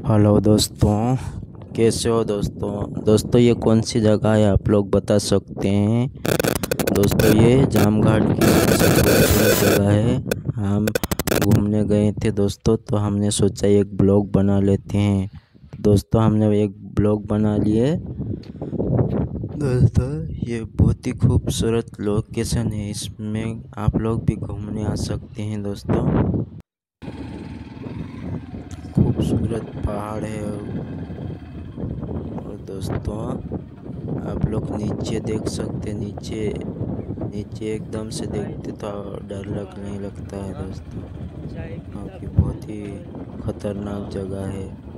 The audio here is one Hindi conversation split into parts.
हेलो दोस्तों, कैसे हो दोस्तों? दोस्तों, ये कौन सी जगह है आप लोग बता सकते हैं? दोस्तों, ये जाम घाट की जगह है। हम घूमने गए थे दोस्तों तो हमने सोचा एक ब्लॉग बना लेते हैं। दोस्तों, हमने एक ब्लॉग बना लिए। दोस्तों, ये बहुत ही खूबसूरत लोकेशन है, इसमें आप लोग भी घूमने आ सकते हैं दोस्तों। खूबसूरत पहाड़ है। और दोस्तों आप लोग नीचे देख सकते नीचे नीचे एकदम से देखते तो डर लग नहीं लगता है दोस्तों। क्योंकि बहुत ही खतरनाक जगह है।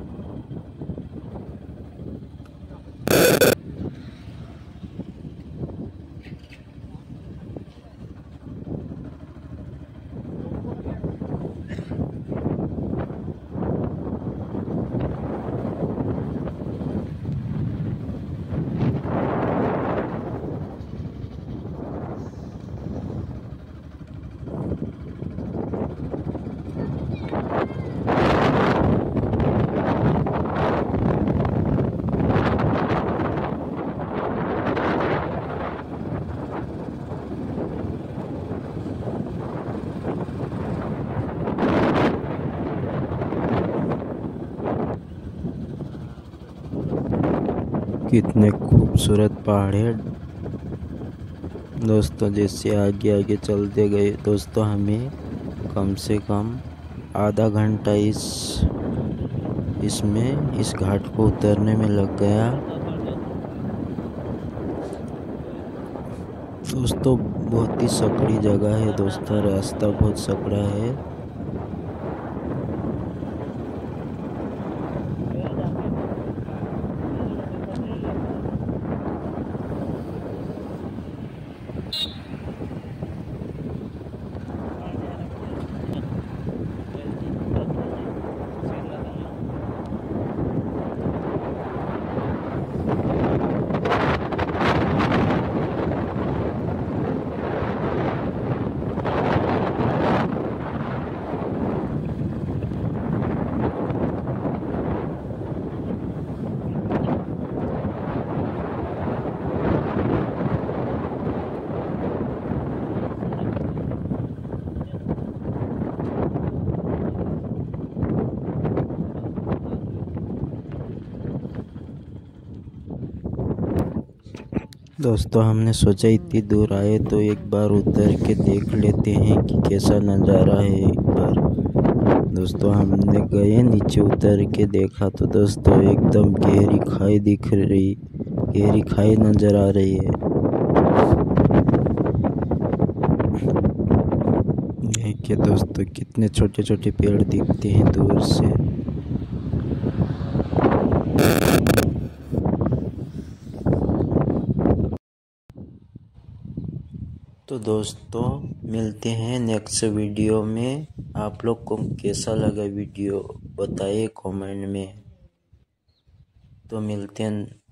कितने खूबसूरत पहाड़ है। दोस्तों, जैसे आगे आगे चलते गए, दोस्तों, हमें कम से कम आधा घंटा इस, इसमें, इस घाट को उतरने में लग गया। दोस्तों, बहुत ही सकड़ी जगह है, दोस्तों, रास्ता बहुत सकड़ा है। दोस्तों, हमने सोचा इतनी दूर आए तो एक बार उतर के देख लेते हैं कि कैसा नज़ारा है एक बार। दोस्तों, हमने गए नीचे उतर के देखा तो दोस्तों, एकदम गहरी खाई दिख रही, गहरी खाई नज़र आ रही है। देखिए दोस्तों, कितने छोटे छोटे पेड़ दिखते हैं दूर से। तो दोस्तों, मिलते हैं नेक्स्ट वीडियो में। आप लोग को कैसा लगा वीडियो बताइए कमेंट में। तो मिलते हैं।